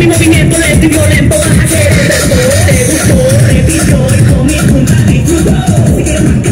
mi movimiento lento y violento vas a querer Te gustó, repitió y conmigo nunca disfrutó